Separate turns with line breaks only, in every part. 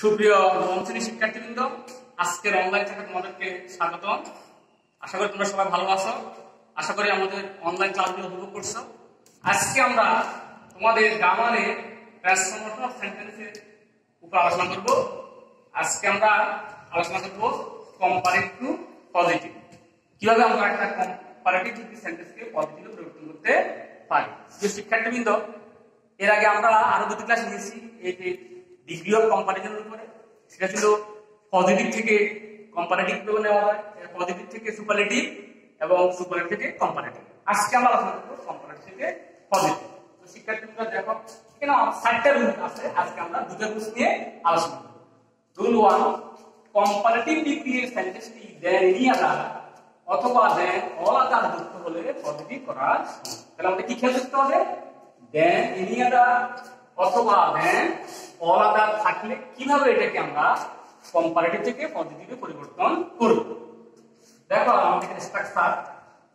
সুপ্রিয় শিক্ষার্থীবৃন্দ, আজকের অনলাইন থেকে তোমাদেরকে স্বাগতম। আশা করি তোমরা সবাই আশা করি আমাদের অনলাইন ক্লাসগুলো উপভোগ করছ। আজকে আমরা তোমাদের উপর আলোচনা আজকে আমরা আলোচনা আমরা একটা করতে এর আগে আমরা আরও দুটি ক্লাস নিয়েছি এই ডিগ্রি অফ কম্পারিজনের উপরে। সেটা ছিল পজিটিভ থেকে কম্পারেটিভ কীভাবে নেওয়া হয়। পজিটিভ থেকে সুপারলেটিভ এবং সুপারলেটিভ থেকে কম্পারেটিভ আজকে আমরা করব কম্পারেটিভ থেকে পজিটিভ শিক্ষার্থীরা দেখো, এখানে চারটা রুল আছে। আজকে আমরা রুল নিয়ে আলোচনা রুল ওয়ান কম্পারেটিভ ডিগ্রি এর সেন্টেন্সটি দেন এনি আদার অথবা দেন অল আদার যুক্ত হলে পজিটিভ করা তাহলে আমাদের কি খেয়াল হবে? দেন এনি আদার অথবা দেন অল থাকলে কীভাবে এটাকে আমরা কম্পারেটিভ থেকে পজিটিভে পরিবর্তন করব? দেখো আমাদের স্ট্রাকচার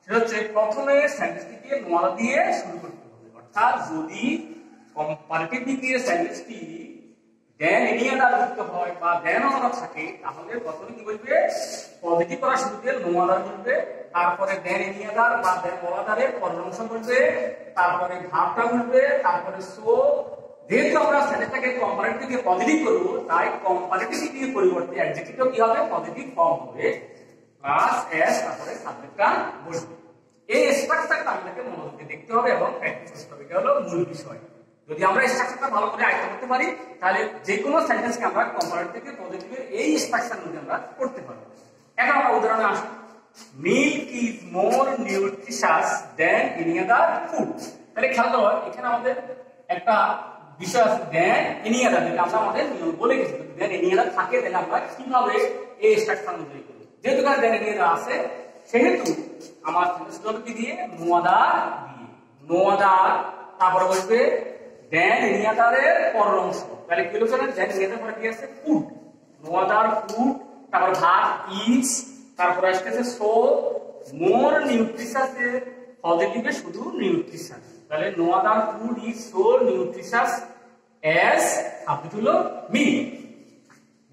সেটা হচ্ছে প্রথমে সেন্টেন্সটিকে নোয়ালা দিয়ে শুরু করতে হবে। অর্থাৎ যদি কম্পারেটিভ ডিগ্রির সেন্টেন্সটি দেন এনি আদার যুক্ত হয় বা দেন অনাদার থাকে, তাহলে প্রথমে কি বলবে? পজিটিভ করার শুরুতে নো আদার বলবে তারপরে দেন এনি আদার বা দেন অনাদারের পরামর্শ বলবে তারপরে ভাবটা বলবে তারপরে সো যেহেতু আমরা সেটাকে কম্পারেটিভ থেকে পজিটিভ করব, তাই কম্পারেটিভ থেকে পরিবর্তে অ্যাডজেক্টিভটা কি হবে? পজিটিভ ফর্ম হবে প্লাস এস তারপরে সাবজেক্টটা বসবে। এই স্ট্রাকচারটা আমাদেরকে মনোযোগ দেখতে হবে এবং প্র্যাকটিস করতে হবে। এটা হলো মূল বিষয়। যদি আমরা স্ট্রাকচারটা ভালো করে আয়ত্ত করতে পারি, তাহলে যে কোনো সেন্টেন্সকে আমরা কম্পারেটিভ থেকে পজিটিভের এই স্ট্রাকচার মধ্যে আমরা করতে পারব। এখন আমরা উদাহরণে আসি। Milk is more nutritious than any other food তাহলে খেয়াল করো, এখানে আমাদের একটা আছে দেন, এনি আদার যেটা আমরা আমাদের নিয়ম বলে গেছি। দেন, এনি আদার থাকে তাহলে আমরা কীভাবে এই স্ট্রাকচার অনুযায়ী করি। যেহেতু এখানে দেন, এনি আদার আছে, সেহেতু আমার সেন্টেন্সগুলো কি দিয়ে নো দিয়ে। নো তারপরে বলবে, দেন, এনি আদারের পরের অংশ। তাহলে কি হলো জানেন? দেন, এনি আদার পরে কি আছে? ফুড নো আদার ফুড তারপর ভাত ইজ তারপরে আসতেছে সো মোর নিউট্রিশাস এর পজিটিভে শুধু নিউট্রিশাস। তাহলে no other food is so nutritious as আপনি হলো মি।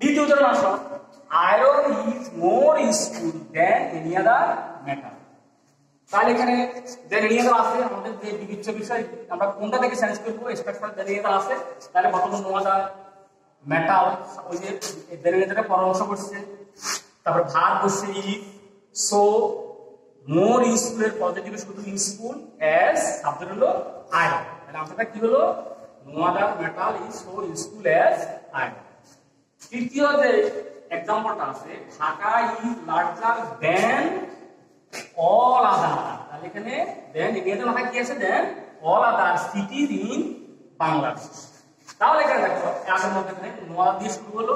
দ্বিতীয় উদাহরণ আসো। Iron is more useful than any other metal তাহলে এখানে দেন এনি আদার আছে, আমাদের যে বিবিচ্ছ বিষয়, আমরা কোনটা থেকে সেন্স করব, স্ট্রাকচার দেন এনি আদার আছে। তাহলে বর্তমান নো আদার মেটাল ওই যে দেন এনি আদারের পরামর্শ করছে। তারপর ভাত বসছে ইজ সো মোর ইউজফুল এর পজিটিভ শুধু ইউজফুল অ্যাজ সাবজেক্ট হলো আয়রন তাহলে আমাদের কি হলো? No other metal is so useful as iron তৃতীয় যে এক্সাম্পলটা আছে, Dhaka is larger than all other তাহলে এখানে দেন এখানে মাথায় কি আছে? Than all other cities in Bangladesh তাহলে এখানে দেখো, আগের মধ্যে এখানে নোয়া দিয়ে শুরু হলো।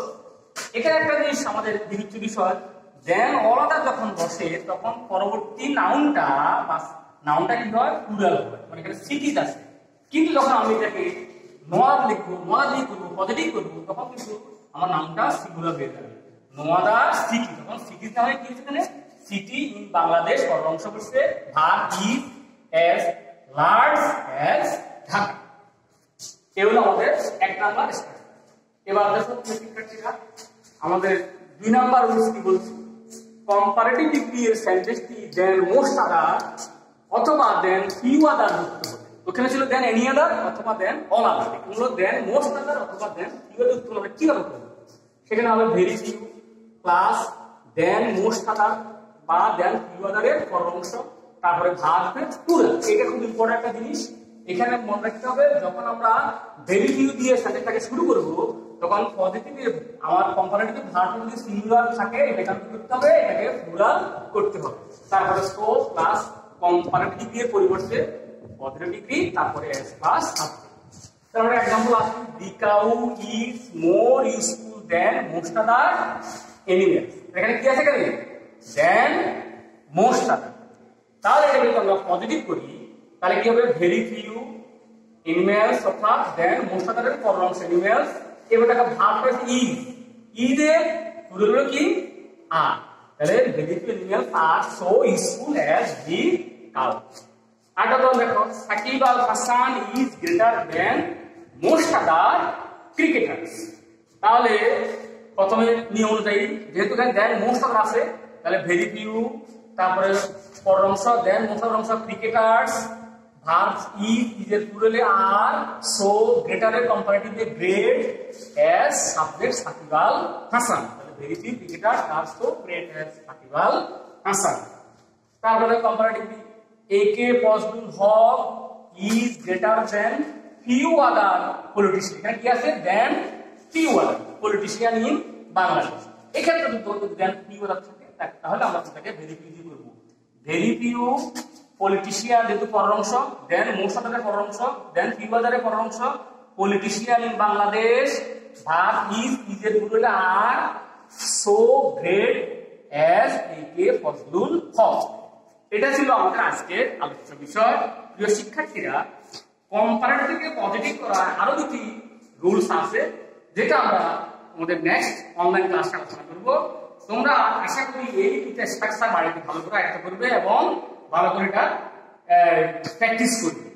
এখানে একটা জিনিস আমাদের বিবিচ্য বিষয় দেন অল যখন বসে, তখন পরবর্তী নাউনটা বা নাউনটা কি হয়? প্লুরাল হয়। মানে এখানে সিটিজ আছে। কিন্তু যখন আমি এটাকে নোয়াদ লিখব নোয়া দিয়ে করব পজিটিভ করব, তখন কিন্তু আমার নামটা সিঙ্গুলার হয়ে যাবে। নোয়াদা সিটি তখন সিটি তাহলে কি এখানে? সিটি ইন বাংলাদেশ অংশ করছে ভাগ is as large as Dhaka. এগুলো আমাদের এক নাম্বার এবার দেখো শিক্ষার্থীরা আমাদের দুই নাম্বার রুলস কি বলছি? কম্পারেটিভ এর সেন্টেন্সটি দেন মোস্ট আদার অথবা দেন ফিউ আদার যুক্ত হবে। ওখানে ছিল দেন এনি আদার অথবা দেন অল আদার এগুলো দেন মোস্ট আদার অথবা দেন ফিউ আদার যুক্ত হবে। কীভাবে করবে? সেখানে হবে very few plus than most other বা দেন ফিউ আদারের পরের অংশ তারপরে ভাগ পুরো এটা খুব ইম্পর্টেন্ট একটা জিনিস। এখানে মনে রাখতে হবে, যখন আমরা ভেরি ফিউ দিয়ে সেন্টেন্সটাকে শুরু করব তখন পজিটিভ আমার কম্পারেটিভ ভার্ব যদি সিঙ্গুলার থাকে এটাকে কি করতে হবে এটাকে প্লুরাল করতে হবে তারপরে সো প্লাস কম্পারেটিভ ডিগ্রির পরিবর্তে পজিটিভ ডিগ্রি তারপরে এস প্লাস সাবজেক্ট তারপরে एग्जांपल আছে the cow is more useful than most other animals এখানে কি আছে এখানে দেন মোস্ট আদার তাহলে এটাকে যদি আমরা পজিটিভ করি তাহলে কি হবে ভেরি ফিউ এনিমেলস অর্থাৎ দেন মোস্ট আদারের পরের অংশ এনিমেলস এবার টাকা ভাগ করেছে ইজ এর পুরো হলো কি? আর তাহলে few animals R so useful as the cow আটা তো দেখো। Shakib Al Hasan is greater than most other cricketers তাহলে প্রথমে নিয়ম অনুযায়ী, যেহেতু এখানে দেন মোস্ট অফ আছে, তাহলে ভেরি ফিউ, তারপরে পরের অংশ than most of cricketers verbs is ইজের প্লুরালে আর so গ্রেটারের comparatively great as subject Shakib Al Hasan তাহলে ভেরি ফিউ ক্রিকেটার্স আর so great as Shakib Al Hasan তারপরে comparatively A K Fazlul Huq is greater than few other politician এখানে কি আছে? Than few other politician in Bangladesh এক্ষেত্রে যদি দেন few আদার থাকে, তাহলে আমরা সেটাকে ভেরি ফিউ দিয়ে করব ভেরি ফিউ পলিটিশিয়ান যেহেতু পরের অংশ দেন মোরসাদের পরের অংশ দেন ফিউ আদারের পরের অংশ পলিটিশিয়ান ইন বাংলাদেশ ভার ইজ ইজের পুরোটা আর so great as A K Fazlul Huq. এটা ছিল আমাদের আজকের আলোচ্য বিষয়। প্রিয় শিক্ষার্থীরা কম্পারেটিভকে পজিটিভ করার আরও দুটি রুলস আছে, যেটা আমরা আমাদের নেক্সট অনলাইন ক্লাসে আলোচনা করব। তোমরা আশা করি এই দুটো স্ট্রাকচার বাড়িতে ভালো করে একটা করবে এবং ভালো করে এটা প্র্যাকটিস করবে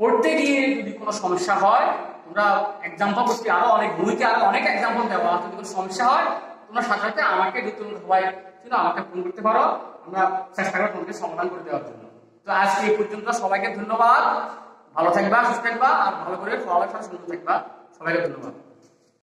পড়তে গিয়ে যদি কোনো সমস্যা হয়, তোমরা এক্সাম্পল করতে আরও অনেক বইতে আরও অনেক এক্সাম্পল দেওয়া যদি কোনো সমস্যা হয়, তোমরা সাথে সাথে আমাকে যদি তোমরা সবাই ছিল আমাকে ফোন করতে পারো। আমরা চেষ্টা করব তোমাকে সমাধান করে দেওয়ার জন্য। তো আজকে এই পর্যন্ত সবাইকে ধন্যবাদ। ভালো থাকবা, সুস্থ থাকবা, আর ভালো করে পড়ালেখা সুন্দর থাকবা। সবাইকে ধন্যবাদ।